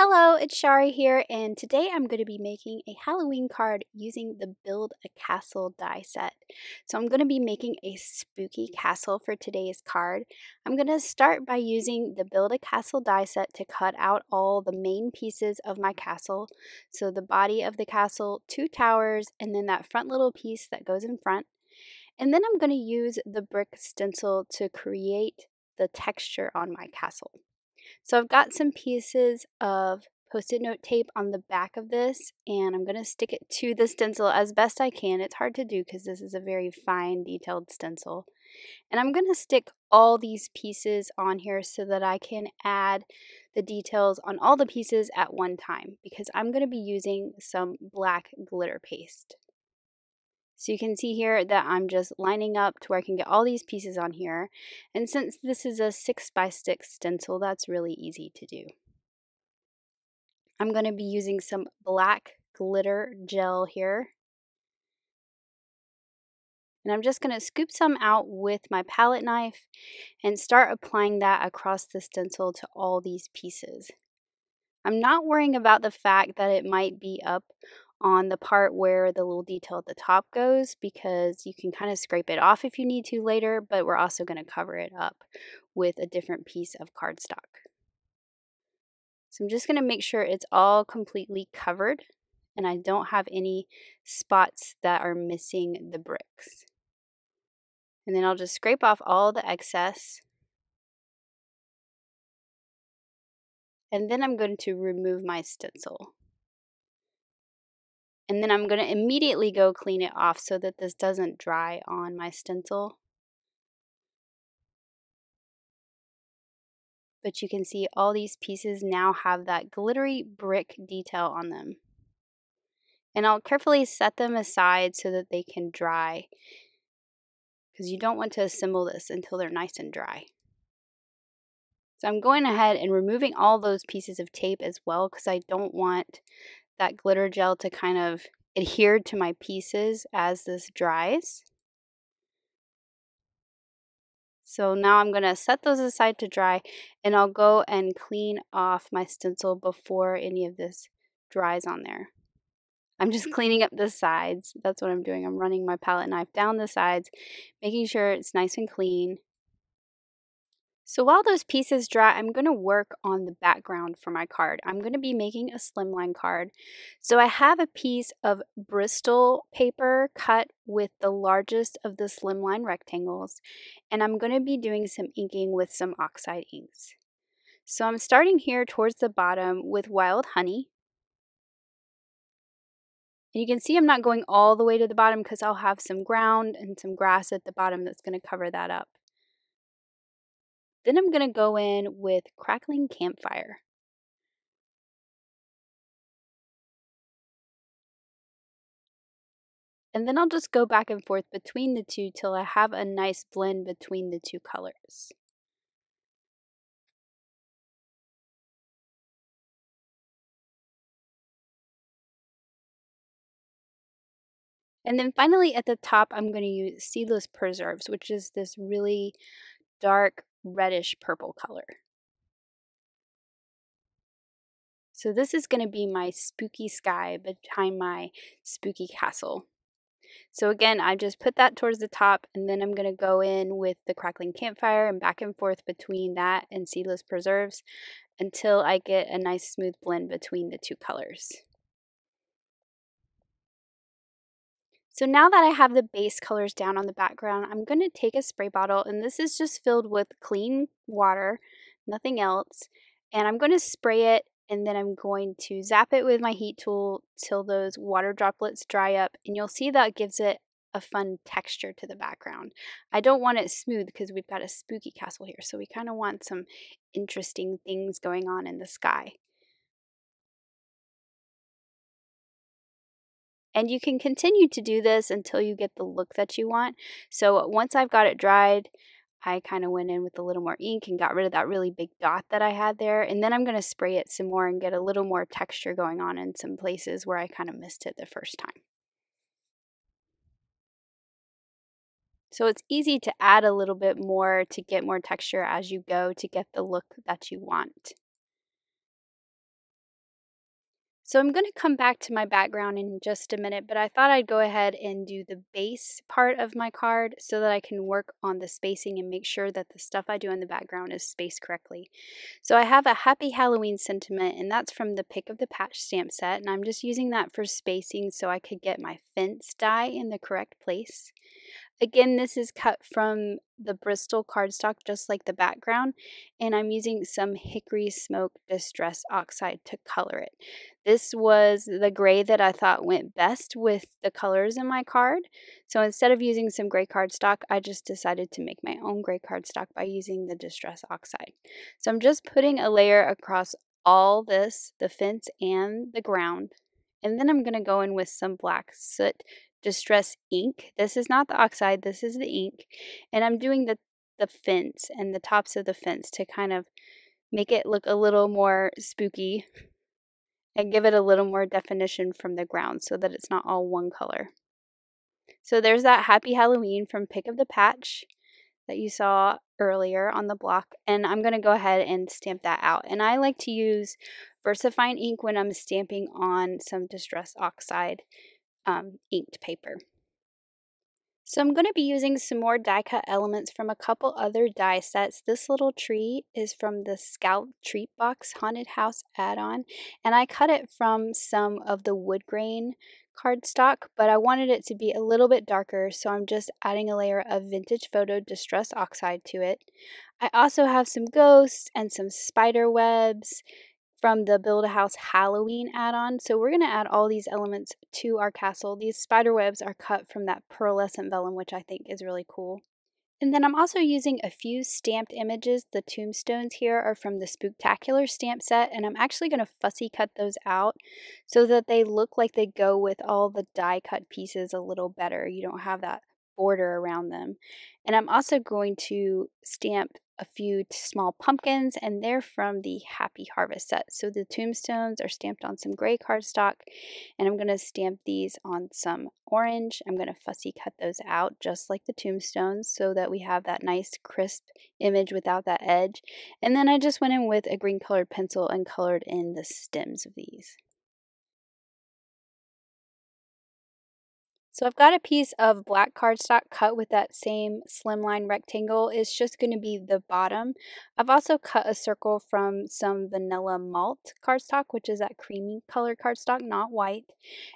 Hello, it's Chari here, and today I'm going to be making a Halloween card using the Build a Castle die set. So I'm going to be making a spooky castle for today's card. I'm going to start by using the Build a Castle die set to cut out all the main pieces of my castle. So the body of the castle, two towers, and then that front little piece that goes in front. And then I'm going to use the brick stencil to create the texture on my castle. So I've got some pieces of post-it note tape on the back of this and I'm going to stick it to the stencil as best I can. It's hard to do because this is a very fine detailed stencil. And I'm going to stick all these pieces on here so that I can add the details on all the pieces at one time because I'm going to be using some black glitter paste. So you can see here that I'm just lining up to where I can get all these pieces on here. And since this is a 6 by 6 stencil, that's really easy to do. I'm going to be using some black glitter gel here. And I'm just going to scoop some out with my palette knife and start applying that across the stencil to all these pieces. I'm not worrying about the fact that it might be up on the part where the little detail at the top goes because you can kind of scrape it off if you need to later, but we're also going to cover it up with a different piece of cardstock. So I'm just going to make sure it's all completely covered and I don't have any spots that are missing the bricks. And then I'll just scrape off all the excess. And then I'm going to remove my stencil. And then I'm going to immediately go clean it off so that this doesn't dry on my stencil. But you can see all these pieces now have that glittery brick detail on them. And I'll carefully set them aside so that they can dry because you don't want to assemble this until they're nice and dry. So I'm going ahead and removing all those pieces of tape as well because I don't want that glitter gel to kind of adhere to my pieces as this dries. So now I'm going to set those aside to dry and I'll go and clean off my stencil before any of this dries on there. I'm just cleaning up the sides. That's what I'm doing. I'm running my palette knife down the sides, making sure it's nice and clean. So while those pieces dry, I'm going to work on the background for my card. I'm going to be making a slimline card. So I have a piece of Bristol paper cut with the largest of the slimline rectangles, and I'm going to be doing some inking with some oxide inks. So I'm starting here towards the bottom with Wild Honey. And you can see I'm not going all the way to the bottom because I'll have some ground and some grass at the bottom that's going to cover that up. Then I'm going to go in with Crackling Campfire. And then I'll just go back and forth between the two till I have a nice blend between the two colors. And then finally at the top, I'm going to use Seedless Preserves, which is this really dark reddish purple color. So this is going to be my spooky sky behind my spooky castle. So again, I just put that towards the top and then I'm going to go in with the crackling campfire and back and forth between that and seedless preserves until I get a nice smooth blend between the two colors. So now that I have the base colors down on the background, I'm going to take a spray bottle, and this is just filled with clean water, nothing else. And I'm going to spray it, and then I'm going to zap it with my heat tool till those water droplets dry up. And you'll see that gives it a fun texture to the background. I don't want it smooth because we've got a spooky castle here, so we kind of want some interesting things going on in the sky. And you can continue to do this until you get the look that you want. So once I've got it dried, I kind of went in with a little more ink and got rid of that really big dot that I had there. And then I'm going to spray it some more and get a little more texture going on in some places where I kind of missed it the first time. So it's easy to add a little bit more to get more texture as you go to get the look that you want. So I'm going to come back to my background in just a minute, but I thought I'd go ahead and do the base part of my card so that I can work on the spacing and make sure that the stuff I do in the background is spaced correctly. So I have a Happy Halloween sentiment, and that's from the Pick of the Patch stamp set, and I'm just using that for spacing so I could get my fence die in the correct place. Again, this is cut from the Bristol cardstock, just like the background, and I'm using some Hickory Smoke Distress Oxide to color it. This was the gray that I thought went best with the colors in my card. So instead of using some gray cardstock, I just decided to make my own gray cardstock by using the Distress Oxide. So I'm just putting a layer across all this, the fence and the ground. And then I'm going to go in with some black soot Distress ink. This is not the oxide, this is the ink. And I'm doing the, the fence and the tops of the fence to kind of make it look a little more spooky and give it a little more definition from the ground so that it's not all one color. So there's that Happy Halloween from Pick of the Patch that you saw earlier on the block and I'm going to go ahead and stamp that out. And I like to use VersaFine ink when I'm stamping on some Distress Oxide um, inked paper. So I'm going to be using some more die cut elements from a couple other die sets. This little tree is from the Scallop Treat Box Haunted House add-on and I cut it from some of the wood grain cardstock but I wanted it to be a little bit darker so I'm just adding a layer of Vintage Photo Distress Oxide to it. I also have some ghosts and some spider webs from the Build a House Halloween add-on. So we're going to add all these elements to our castle. These spider webs are cut from that pearlescent vellum, which I think is really cool. And then I'm also using a few stamped images. The tombstones here are from the Spooktacular stamp set, and I'm actually going to fussy cut those out so that they look like they go with all the die cut pieces a little better. You don't have that border around them. And I'm also going to stamp a few small pumpkins, and they're from the Happy Harvest set. So the tombstones are stamped on some gray cardstock, and I'm going to stamp these on some orange. I'm going to fussy cut those out just like the tombstones so that we have that nice crisp image without that edge. And then I just went in with a green colored pencil and colored in the stems of these. So I've got a piece of black cardstock cut with that same slimline rectangle. It's just going to be the bottom. I've also cut a circle from some vanilla malt cardstock, which is that creamy color cardstock, not white.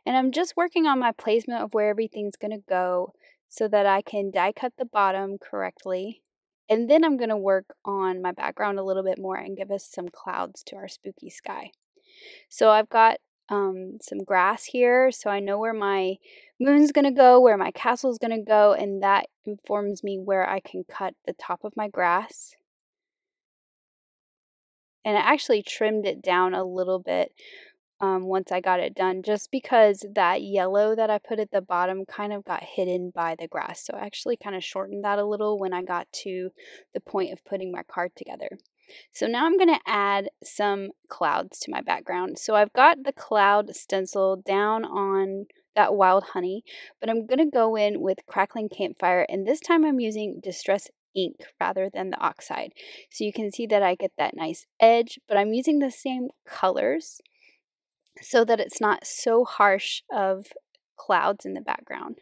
And I'm just working on my placement of where everything's going to go so that I can die cut the bottom correctly. And then I'm going to work on my background a little bit more and give us some clouds to our spooky sky. So I've got um, some grass here so I know where my moon's going to go, where my castle's going to go, and that informs me where I can cut the top of my grass. And I actually trimmed it down a little bit um, once I got it done, just because that yellow that I put at the bottom kind of got hidden by the grass. So I actually kind of shortened that a little when I got to the point of putting my card together. So now I'm going to add some clouds to my background. So I've got the cloud stencil down on that wild honey, but I'm going to go in with crackling campfire and this time I'm using distress ink rather than the oxide. So you can see that I get that nice edge, but I'm using the same colors so that it's not so harsh of clouds in the background.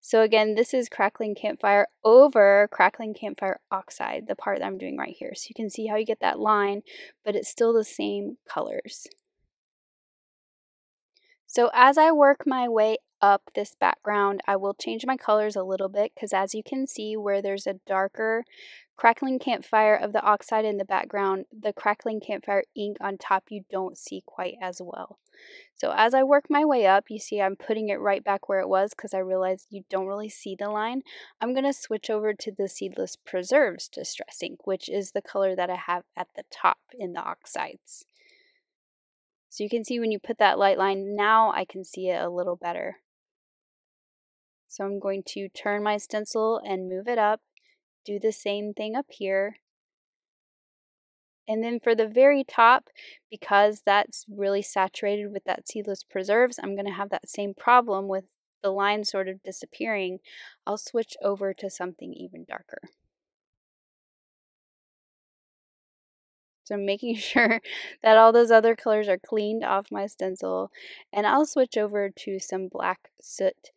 So again, this is crackling campfire over crackling campfire oxide, the part that I'm doing right here. So you can see how you get that line, but it's still the same colors. So as I work my way up this background, I will change my colors a little bit because as you can see where there's a darker crackling campfire of the oxide in the background, the crackling campfire ink on top you don't see quite as well. So as I work my way up, you see I'm putting it right back where it was because I realized you don't really see the line. I'm going to switch over to the Seedless Preserves Distress Ink, which is the color that I have at the top in the oxides. So you can see when you put that light line, now I can see it a little better. So I'm going to turn my stencil and move it up, do the same thing up here, and then for the very top, because that's really saturated with that seedless preserves, I'm going to have that same problem with the line sort of disappearing. I'll switch over to something even darker. So I'm making sure that all those other colors are cleaned off my stencil. And I'll switch over to some black soot.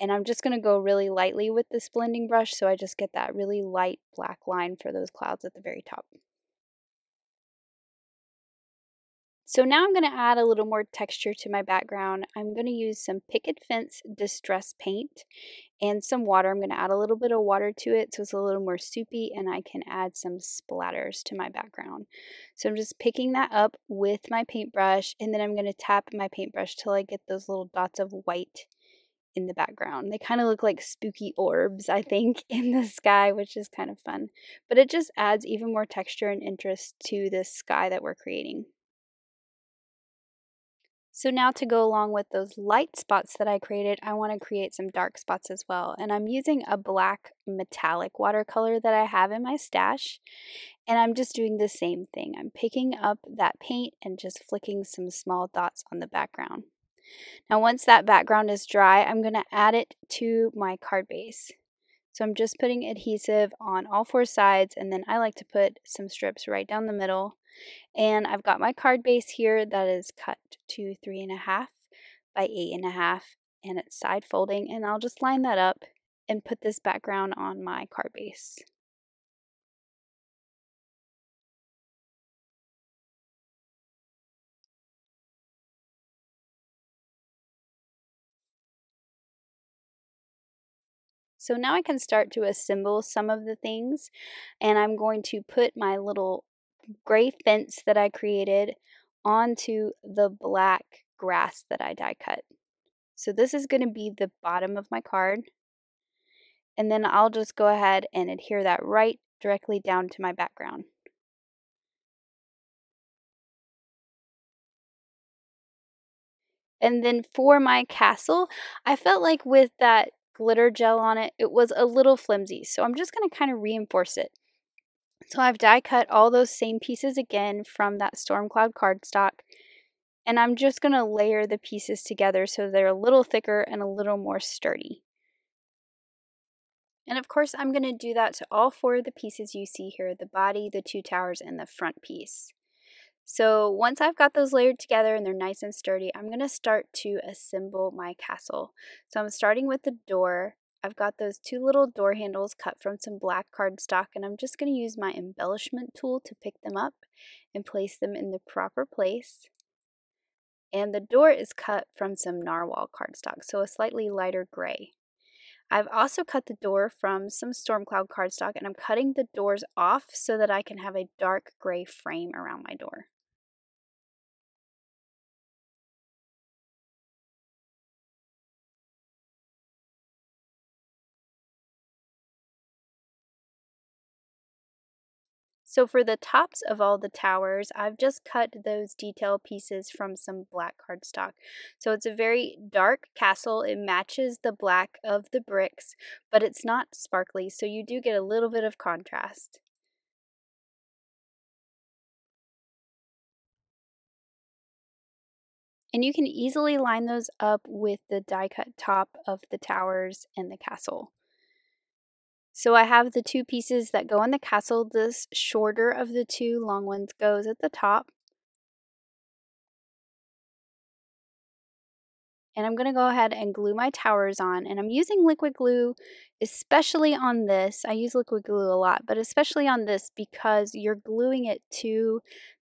And I'm just going to go really lightly with this blending brush so I just get that really light black line for those clouds at the very top. So now I'm going to add a little more texture to my background. I'm going to use some Picket Fence Distress Paint and some water. I'm going to add a little bit of water to it so it's a little more soupy and I can add some splatters to my background. So I'm just picking that up with my paintbrush and then I'm going to tap my paintbrush till I get those little dots of white in the background. They kind of look like spooky orbs, I think, in the sky, which is kind of fun. But it just adds even more texture and interest to this sky that we're creating. So now to go along with those light spots that I created, I want to create some dark spots as well. And I'm using a black metallic watercolor that I have in my stash. And I'm just doing the same thing. I'm picking up that paint and just flicking some small dots on the background. Now once that background is dry, I'm going to add it to my card base. So I'm just putting adhesive on all four sides and then I like to put some strips right down the middle and I've got my card base here that is cut to three and a half by eight and a half and it's side folding and I'll just line that up and put this background on my card base. So now I can start to assemble some of the things and I'm going to put my little gray fence that I created onto the black grass that I die cut. So this is going to be the bottom of my card. And then I'll just go ahead and adhere that right directly down to my background. And then for my castle, I felt like with that glitter gel on it, it was a little flimsy. So I'm just going to kind of reinforce it. So I've die cut all those same pieces again from that storm cloud cardstock. And I'm just going to layer the pieces together so they're a little thicker and a little more sturdy. And of course, I'm going to do that to all four of the pieces you see here, the body, the two towers, and the front piece. So once I've got those layered together and they're nice and sturdy, I'm going to start to assemble my castle. So I'm starting with the door. I've got those two little door handles cut from some black cardstock and I'm just going to use my embellishment tool to pick them up and place them in the proper place. And the door is cut from some narwhal cardstock, so a slightly lighter gray. I've also cut the door from some Stormcloud cardstock and I'm cutting the doors off so that I can have a dark gray frame around my door. So for the tops of all the towers, I've just cut those detail pieces from some black cardstock. So it's a very dark castle. It matches the black of the bricks, but it's not sparkly, so you do get a little bit of contrast. And you can easily line those up with the die cut top of the towers and the castle. So I have the two pieces that go in the castle. This shorter of the two long ones goes at the top. And I'm going to go ahead and glue my towers on. And I'm using liquid glue, especially on this. I use liquid glue a lot, but especially on this because you're gluing it to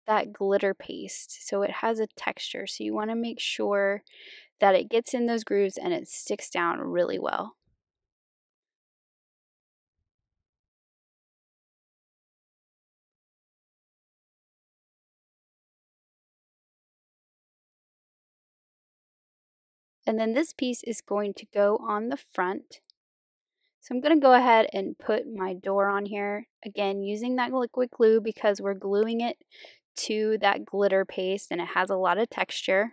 that glitter paste. So it has a texture. So you want to make sure that it gets in those grooves and it sticks down really well. And then this piece is going to go on the front. So I'm going to go ahead and put my door on here. Again, using that liquid glue because we're gluing it to that glitter paste and it has a lot of texture.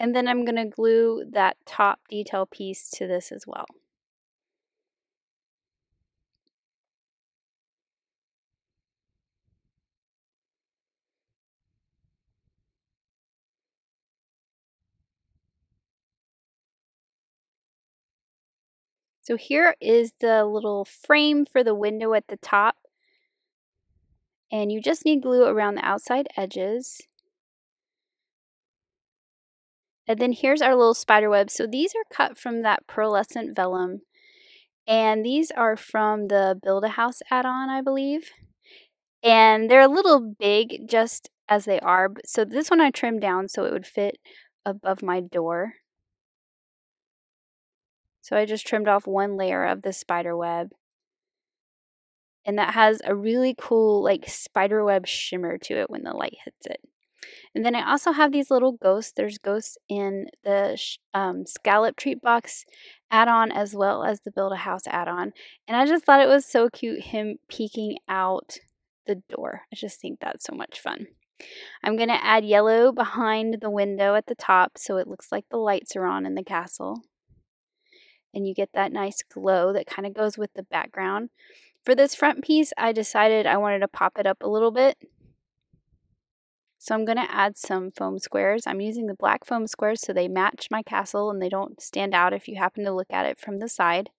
And then I'm going to glue that top detail piece to this as well. So here is the little frame for the window at the top. And you just need glue around the outside edges. And then here's our little spider web. So these are cut from that pearlescent vellum. And these are from the Build-A-House add-on, I believe. And they're a little big just as they are. So this one I trimmed down so it would fit above my door. So I just trimmed off one layer of the spider web. And that has a really cool like spider web shimmer to it when the light hits it. And then I also have these little ghosts. There's ghosts in the um, scallop treat box add-on as well as the build a house add-on. And I just thought it was so cute him peeking out the door. I just think that's so much fun. I'm going to add yellow behind the window at the top so it looks like the lights are on in the castle. And you get that nice glow that kind of goes with the background. For this front piece, I decided I wanted to pop it up a little bit so I'm going to add some foam squares. I'm using the black foam squares so they match my castle and they don't stand out if you happen to look at it from the side.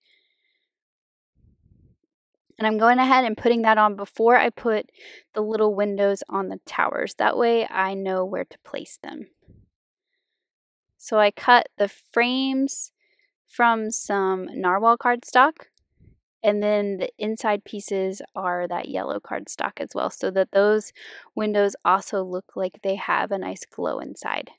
And I'm going ahead and putting that on before I put the little windows on the towers. That way I know where to place them. So I cut the frames from some narwhal cardstock and then the inside pieces are that yellow cardstock as well, so that those windows also look like they have a nice glow inside.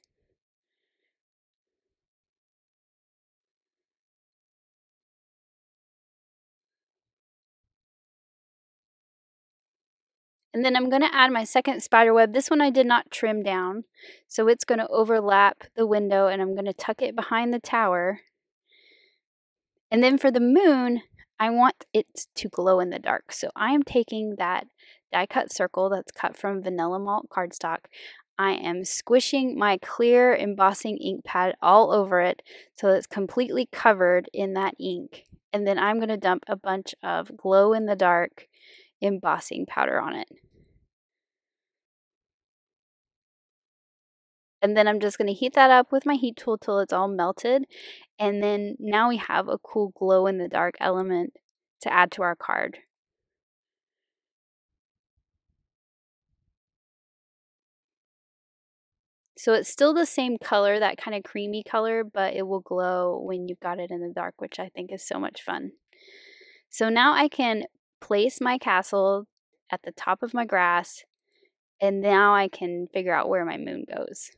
And then I'm going to add my second spider web. This one I did not trim down, so it's going to overlap the window and I'm going to tuck it behind the tower. And then for the moon, I want it to glow in the dark. So I am taking that die cut circle that's cut from vanilla malt cardstock. I am squishing my clear embossing ink pad all over it so it's completely covered in that ink. And then I'm going to dump a bunch of glow in the dark embossing powder on it. And then I'm just going to heat that up with my heat tool till it's all melted. And then now we have a cool glow in the dark element to add to our card. So it's still the same color, that kind of creamy color, but it will glow when you've got it in the dark, which I think is so much fun. So now I can place my castle at the top of my grass, and now I can figure out where my moon goes.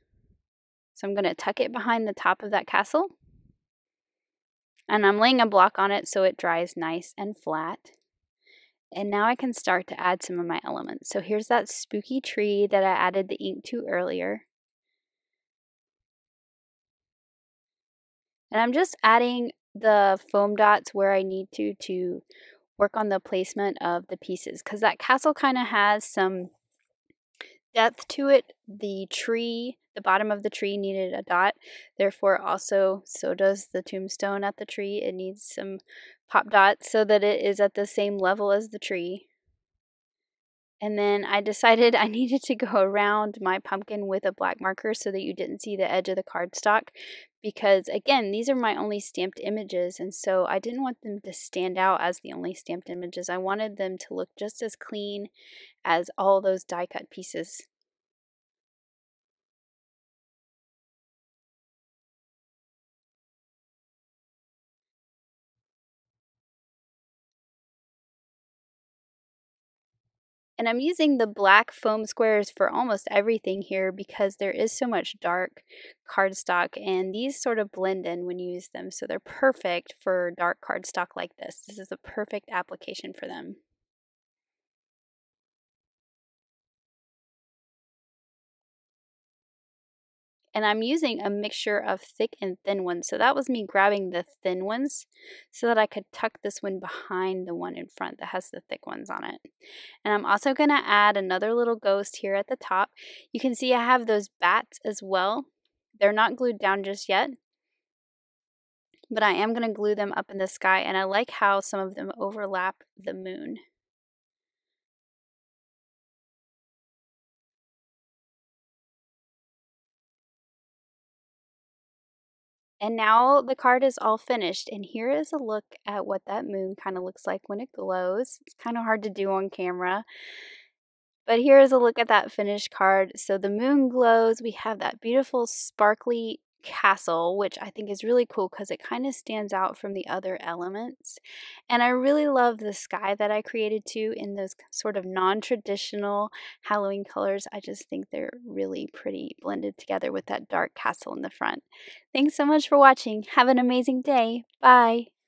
So I'm going to tuck it behind the top of that castle. And I'm laying a block on it so it dries nice and flat. And now I can start to add some of my elements. So here's that spooky tree that I added the ink to earlier. And I'm just adding the foam dots where I need to to work on the placement of the pieces because that castle kind of has some depth to it. The tree the bottom of the tree needed a dot, therefore also so does the tombstone at the tree. It needs some pop dots so that it is at the same level as the tree. And then I decided I needed to go around my pumpkin with a black marker so that you didn't see the edge of the cardstock because again, these are my only stamped images and so I didn't want them to stand out as the only stamped images. I wanted them to look just as clean as all those die cut pieces. And I'm using the black foam squares for almost everything here because there is so much dark cardstock and these sort of blend in when you use them. So they're perfect for dark cardstock like this. This is a perfect application for them. And I'm using a mixture of thick and thin ones. So that was me grabbing the thin ones so that I could tuck this one behind the one in front that has the thick ones on it. And I'm also going to add another little ghost here at the top. You can see I have those bats as well. They're not glued down just yet, but I am going to glue them up in the sky and I like how some of them overlap the moon. And now the card is all finished and here is a look at what that moon kind of looks like when it glows. It's kind of hard to do on camera. But here is a look at that finished card. So the moon glows. We have that beautiful sparkly castle, which I think is really cool because it kind of stands out from the other elements. And I really love the sky that I created too in those sort of non-traditional Halloween colors. I just think they're really pretty blended together with that dark castle in the front. Thanks so much for watching. Have an amazing day. Bye.